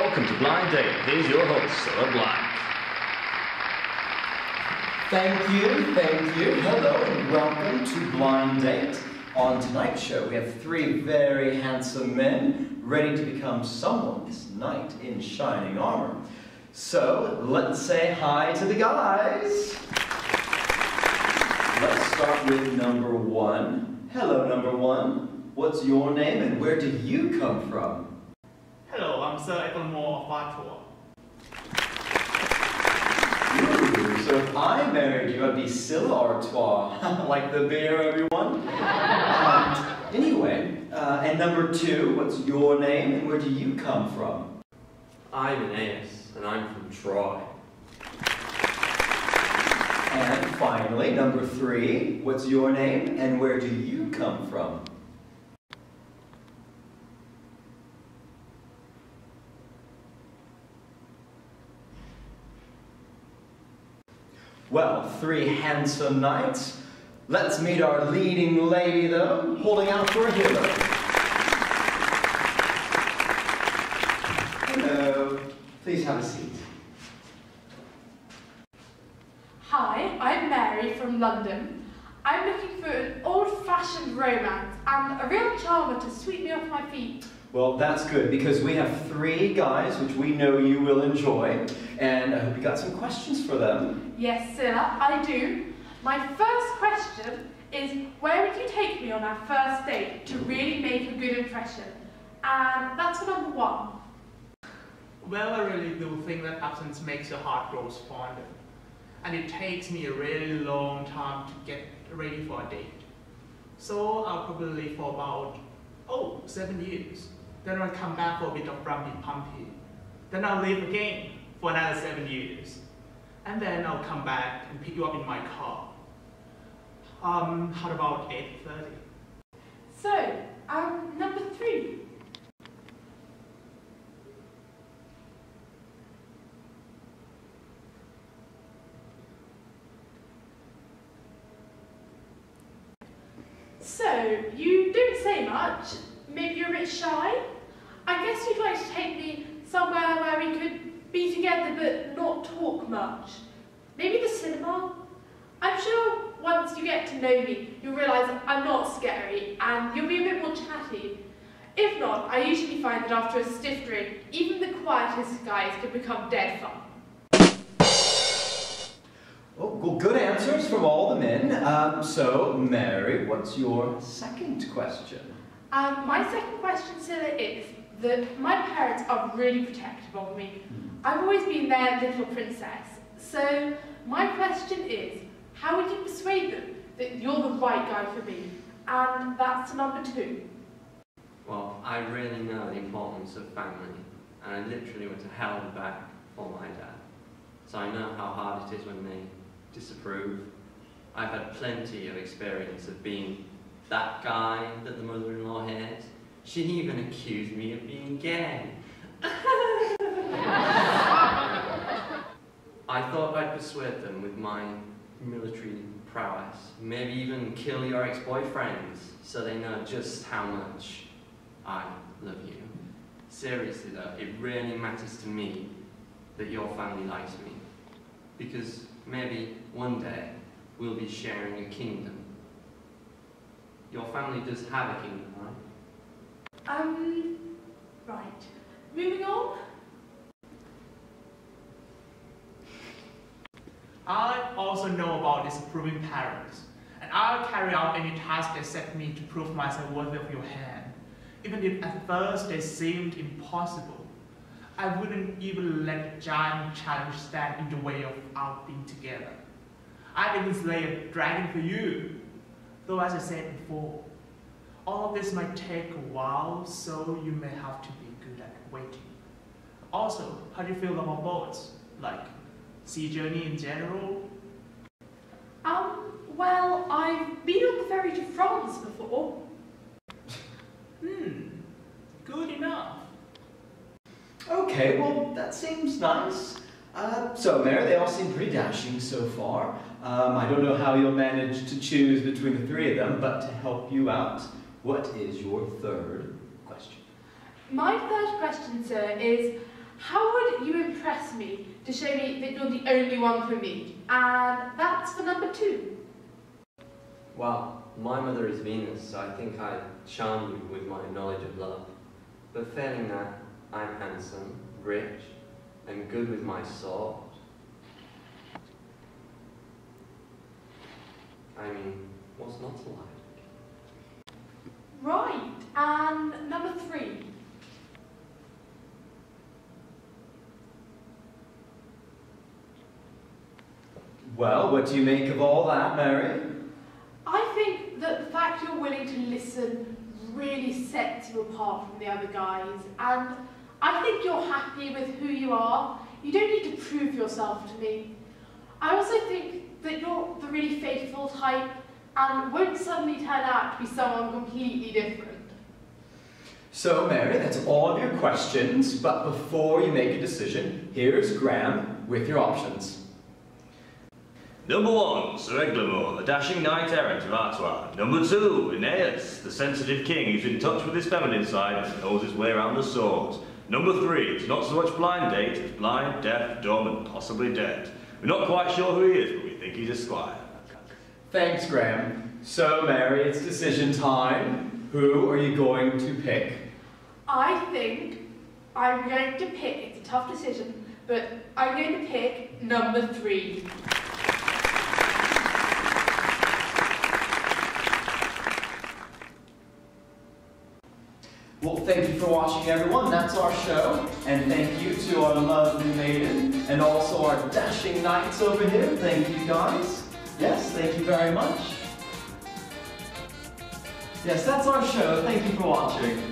welcome to Blind Date. Here's your host, Cilla Black. Thank you, thank you. Hello and welcome to Blind Date. On tonight's show, we have three very handsome men ready to become someone's knight in shining armor. So, let's say hi to the guys. Let's start with number one. Hello, number one. What's your name and where do you come from? Hello, I'm Sir Eglamour of Artois. So if I married you, I'd be Cilla Artois. like the beer, everyone? Um, anyway, uh, and number two, what's your name and where do you come from? I'm Aeneas, and I'm from Troy. And finally, number three, what's your name and where do you come from? Well, three handsome knights. Let's meet our leading lady, though, holding out for a hero. Hello. Please have a seat. Hi, I'm Mary from London. I'm looking for an old-fashioned romance and a real charmer to sweep me off my feet. Well, that's good because we have three guys which we know you will enjoy, and I hope you got some questions for them. Yes, Cilla, I do. My first question is, where would you take me on our first date to really make a good impression? And that's for number one. Well, I really do think that absence makes your heart grow fonder. And it takes me a really long time to get ready for a date. So I'll probably leave for about, oh, seven years. Then I'll come back for a bit of grumpy pumpy. Then I'll leave again for another seven years. And then I'll come back and pick you up in my car. Um, how about 8.30? So, um, number three. So, you don't say much. Maybe you're a bit shy? Guess you'd like to take me somewhere where we could be together but not talk much. Maybe the cinema? I'm sure once you get to know me, you'll realise I'm not scary and you'll be a bit more chatty. If not, I usually find that after a stiff drink, even the quietest guys can become dead fun. Oh, well, good answers from all the men. Um, so, Mary, what's your second question? Um, my second question, Cilla, is that my parents are really protective of me. Hmm. I've always been their little princess. So, my question is, how would you persuade them that you're the right guy for me? And that's number two. Well, I really know the importance of family, and I literally went to hell and back for my dad. So I know how hard it is when they disapprove. I've had plenty of experience of being that guy that the mother-in-law hates. She even accused me of being gay. I thought I'd persuade them with my military prowess. Maybe even kill your ex-boyfriends so they know just how much I love you. Seriously though, it really matters to me that your family likes me. Because maybe one day we'll be sharing a kingdom. Your family does have a kingdom, right? Um, right. Moving on. I also know about disapproving parents, and I'll carry out any task they set me to prove myself worthy of your hand. Even if at first they seemed impossible, I wouldn't even let giant challenge stand in the way of our being together. I'd even slay a dragon for you. Though as I said before, all of this might take a while, so you may have to be good at waiting. Also, how do you feel about boats? Like, sea journey in general? Um, well, I've been on the ferry to France before. Hmm, good enough. Okay, well, that seems nice. Uh, so, Mary, they all seem pretty dashing so far. Um, I don't know how you'll manage to choose between the three of them, but to help you out, what is your third question? My third question, sir, is How would you impress me to show me that you're the only one for me? And that's for number two. Well, my mother is Venus, so I think I charm you with my knowledge of love. But failing that, I'm handsome, rich, and good with my sword. I mean, what's not to like? Right, and number three. Well, what do you make of all that, Mary? I think that the fact you're willing to listen really sets you apart from the other guys, and I think you're happy with who you are. You don't need to prove yourself to me. I also think that you're the really faithful type and won't suddenly turn out to be someone completely different. So, Mary, that's all of your questions, but before you make a decision, here's Graham with your options. Number one, Sir Eglamour, the dashing knight errant of Artois. Number two, Aeneas, the sensitive king who's in touch with his feminine side and knows his way around the swords. Number three, it's not so much blind date as blind, deaf, dumb, and possibly dead. We're not quite sure who he is, but we think he's a squire. Thanks, Graham. So, Mary, it's decision time. Who are you going to pick? I think I'm going to pick, it's a tough decision, but I'm going to pick number three. Well, thank you for watching, everyone. That's our show. And thank you to our lovely maiden and also our dashing knights over here. Thank you, guys. Yes, thank you very much. Yes, that's our show. Thank you for watching.